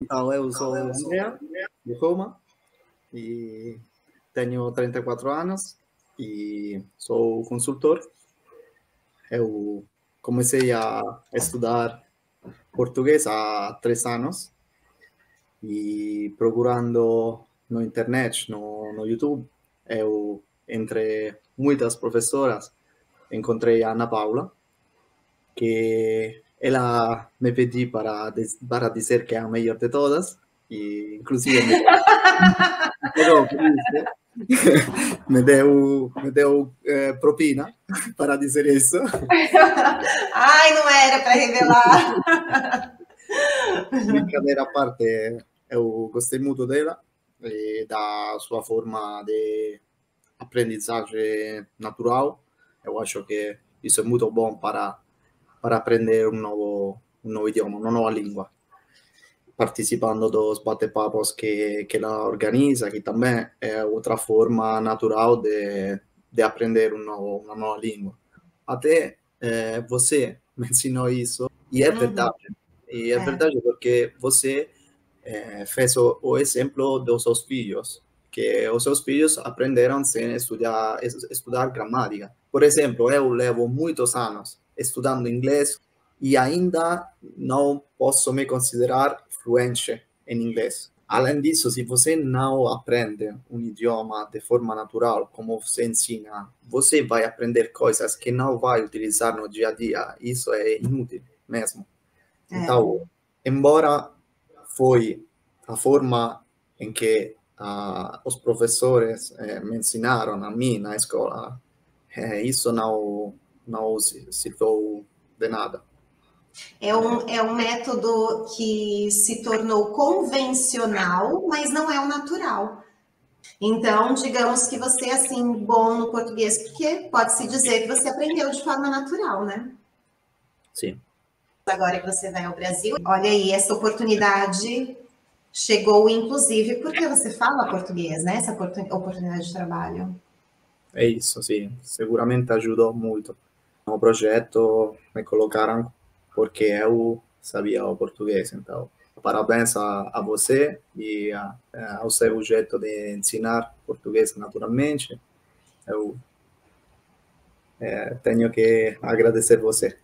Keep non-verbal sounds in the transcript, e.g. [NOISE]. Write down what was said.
Então, eu sou Andrea, de Roma, e tenho 34 anos e sou consultor. Eu comecei a estudar português há três anos e procurando no internet, no, no YouTube, eu, entre muitas professoras, encontrei a Ana Paula, que ela me pediu para, para dizer que é a melhor de todas, e inclusive me, [LAUGHS] [LAUGHS] me deu, me deu eh, propina para dizer isso. Ai, [LAUGHS] não era para revelar. Brincadeira à parte, eu gostei muito dela e da sua forma de aprendizagem natural. Eu acho que isso é muito bom para para aprender um novo um novo idioma, uma nova língua. Participando dos bate-papos que, que ela organiza, que também é outra forma natural de, de aprender um novo, uma nova língua. Até é, você me ensinou isso, e é verdade. E é, é. verdade porque você é, fez o, o, exemplo dos seus filhos, que os seus filhos aprenderam sem estudar, estudar gramática. Por exemplo, eu levo muitos anos estudando inglês e ainda não posso me considerar fluente em inglês. Além disso, se você não aprende um idioma de forma natural, como você ensina, você vai aprender coisas que não vai utilizar no dia a dia. Isso é inútil mesmo. É. Então, embora foi a forma em que uh, os professores eh, me ensinaram a mim na escola, eh, isso não não citou de nada. É um, é um método que se tornou convencional, mas não é o natural. Então, digamos que você é assim bom no português, porque pode-se dizer que você aprendeu de forma natural, né? Sim. Agora que você vai ao Brasil, olha aí, essa oportunidade chegou, inclusive, porque você fala português, né? Essa oportunidade de trabalho. É isso, sim. Seguramente ajudou muito no projeto me colocaram porque eu sabia o português. Então, parabéns a, a você e a, ao seu jeito de ensinar português naturalmente. Eu é, tenho que agradecer você.